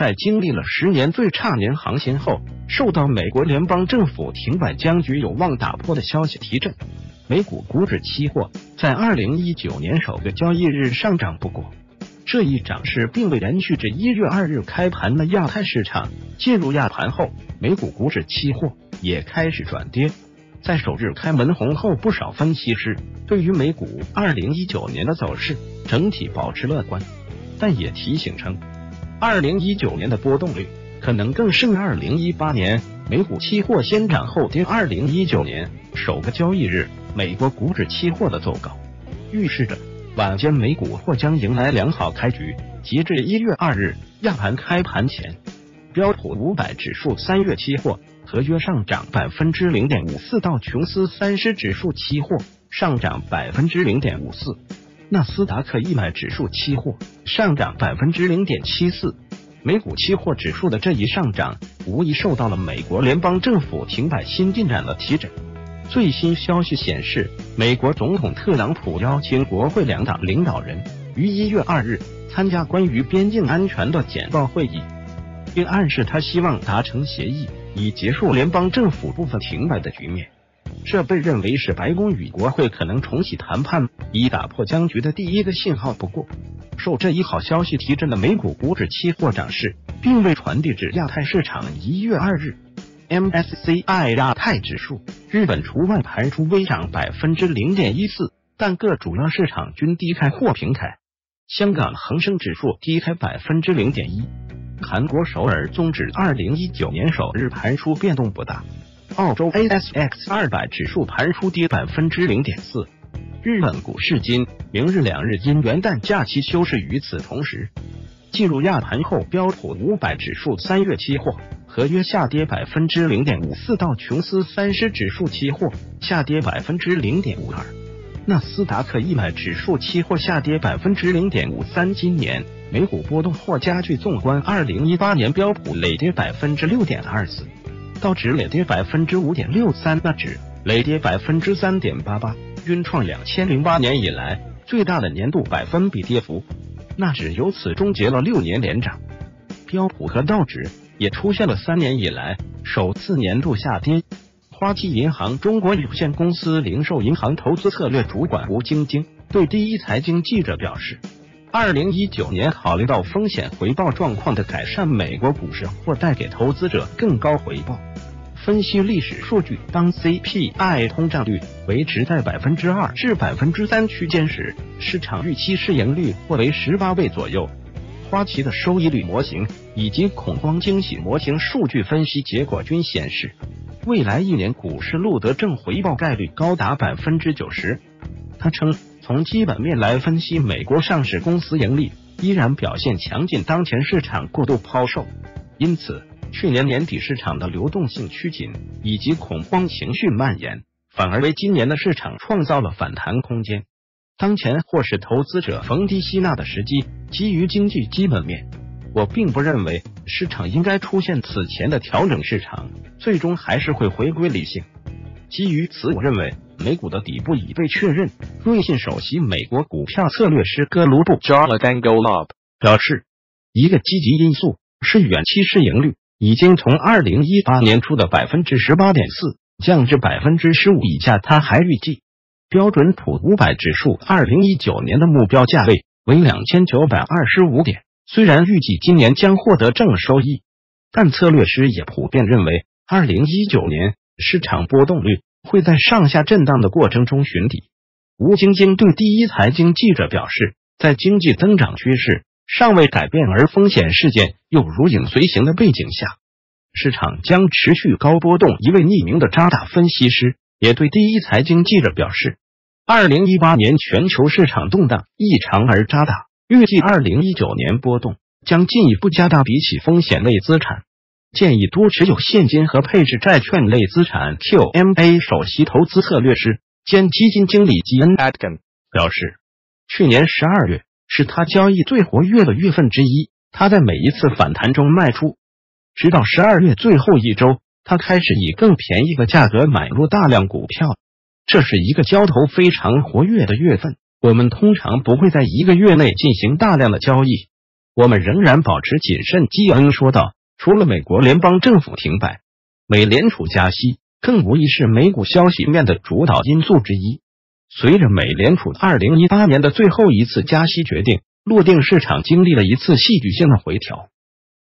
在经历了十年最差年行情后，受到美国联邦政府停摆僵局有望打破的消息提振，美股股指期货在二零一九年首个交易日上涨。不过，这一涨势并未延续至一月二日开盘的亚太市场。进入亚盘后，美股股指期货也开始转跌。在首日开门红后，不少分析师对于美股二零一九年的走势整体保持乐观，但也提醒称，二零一九年的波动率可能更胜二零一八年。美股期货先涨后跌，二零一九年首个交易日，美国股指期货的走高，预示着晚间美股或将迎来良好开局。截至一月二日亚盘开盘前，标普五百指数三月期货。合约上涨百分之零点五四，道琼斯三十指数期货上涨百分之零点五四，纳斯达克一百指数期货上涨百分之零点七四。美股期货指数的这一上涨，无疑受到了美国联邦政府停摆新进展的提振。最新消息显示，美国总统特朗普邀请国会两党领导人于一月二日参加关于边境安全的简报会议，并暗示他希望达成协议。以结束联邦政府部分停摆的局面，这被认为是白宫与国会可能重启谈判以打破僵局的第一个信号。不过，受这一好消息提振的美股股指期货涨势，并未传递至亚太市场。一月二日，MSCI 亚太指数日本除外排出微涨百分之零点一四，但各主要市场均低开或平开。香港恒生指数低开百分之零点一。韩国首尔综指二零一九年首日盘出变动不大，澳洲 ASX 二百指数盘出跌百分之零点四。日本股市今明日两日因元旦假期休市，与此同时，进入亚盘后，标普五百指数三月期货合约下跌百分之零点五四，道琼斯三十指数期货下跌百分之零点五二，纳斯达克一百指数期货下跌百分之零点五三。今年。美股波动或加剧。纵观二零一八年，标普累跌百分之六点二四，道指累跌百分之五点六三，纳指累跌百分之三点八八，均创两千零八年以来最大的年度百分比跌幅。纳指由此终结了六年连涨，标普和道指也出现了三年以来首次年度下跌。花旗银行中国有限公司零售银行投资策略主管吴晶晶对第一财经记者表示。二零一九年，考虑到风险回报状况的改善，美国股市或带给投资者更高回报。分析历史数据，当 CPI 通胀率维持在百分之二至百分之三区间时，市场预期市盈率或为十八倍左右。花旗的收益率模型以及恐慌惊喜模型数据分析结果均显示，未来一年股市录得正回报概率高达百分之九十。他称。从基本面来分析，美国上市公司盈利依然表现强劲。当前市场过度抛售，因此去年年底市场的流动性趋紧以及恐慌情绪蔓延，反而为今年的市场创造了反弹空间。当前或是投资者逢低吸纳的时机。基于经济基本面，我并不认为市场应该出现此前的调整，市场最终还是会回归理性。基于此，我认为。美股的底部已被确认。瑞信首席美国股票策略师格卢布 （Jonathan g o l o b 表示，一个积极因素是远期市盈率已经从二零一八年初的百分之十八点四降至百分之十五以下。他还预计，标准普五百指数二零一九年的目标价位为两千九百二十五点。虽然预计今年将获得正收益，但策略师也普遍认为，二零一九年市场波动率。会在上下震荡的过程中寻底。吴晶晶对第一财经记者表示，在经济增长趋势尚未改变而风险事件又如影随形的背景下，市场将持续高波动。一位匿名的渣打分析师也对第一财经记者表示，二零一八年全球市场动荡异常，而渣打预计二零一九年波动将进一步加大。比起风险类资产。建议多持有现金和配置债券类资产。QMA 首席投资策略师兼基金经理吉恩埃德根表示，去年十二月是他交易最活跃的月份之一。他在每一次反弹中卖出，直到十二月最后一周，他开始以更便宜的价格买入大量股票。这是一个交投非常活跃的月份。我们通常不会在一个月内进行大量的交易。我们仍然保持谨慎。”基恩说道。除了美国联邦政府停摆，美联储加息更无疑是美股消息面的主导因素之一。随着美联储二零一八年的最后一次加息决定落定，市场经历了一次戏剧性的回调。